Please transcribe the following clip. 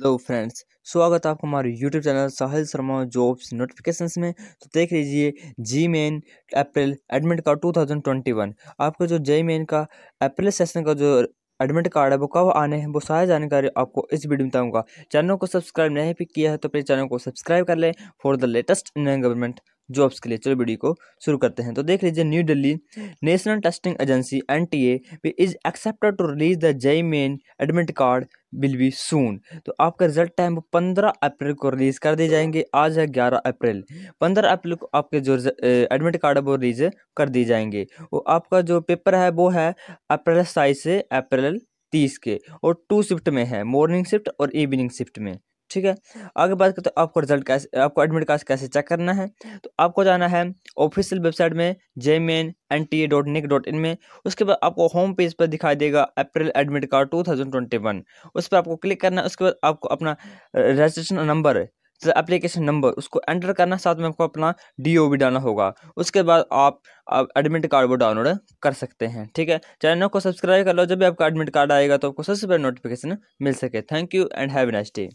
Hello friends स्वागत है आपको हमारे YouTube channel Sahil Sharma jobs notifications में। तो देख लीजिए JEE Main April admit card 2021 आपका जो जे मेन का अप्रैल सेशन का जो एडमिट कार्ड है, वो कब आने हैं? वो सारी जानकारी आपको इस वीडियो में बताऊँगा। चैनल को सब्सक्राइब नहीं भी किया है तो अपने चैनल को सब्सक्राइब कर लें। For the latest Indian government jobs के लिए। चलो वीडियो को शुरू करते हैं। तो देख लीजिए New Delhi National Testing Agency N T A is expected to release the JEE Main admit card will be soon तो आपका रिज़ल्ट टाइम वो पंद्रह अप्रैल को रिलीज़ कर दिए जाएँगे। आज है ग्यारह अप्रैल। पंद्रह अप्रैल को आपके जो एडमिट कार्ड है, वो रिलीज़ कर दिए जाएँगे। वो आपका जो पेपर है, वो है अप्रैल सताईस से अप्रैल तीस के। और टू शिफ्ट में है मॉर्निंग शिफ्ट और इवनिंग शिफ्ट में। ठीक है? आगे बात करते हैं, आपको रिज़ल्ट कैसे, आपको एडमिट कार्ड कैसे चेक करना है? तो आपको जाना है ऑफिशियल वेबसाइट में JEE Main N T A dot nic dot in में। उसके बाद आपको होम पेज पर दिखाई देगा April admit card two thousand twenty one उस पर आपको क्लिक करना है, उसके बाद आपको अपना रजिस्ट्रेशन नंबर एप्लीकेशन नंबर उसको एंटर करना, साथ में आपको अपना डी ओ भी डालना होगा। उसके बाद आप एडमिट कार्ड वो डाउनलोड कर सकते हैं, ठीक है? चैनल को सब्सक्राइब कर लो, जब भी आपका एडमिट कार्ड आएगा तो आपको सबसे पहले नोटिफिकेशन मिल सके। Thank you and have nice day